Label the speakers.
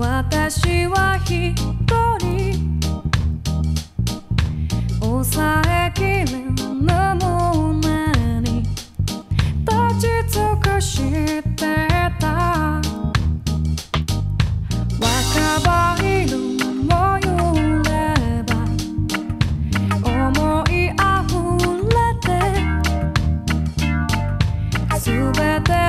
Speaker 1: 私は一人。抑えきれぬ胸に立ち尽くしてた。若葉色も揺れば思い溢れて。全て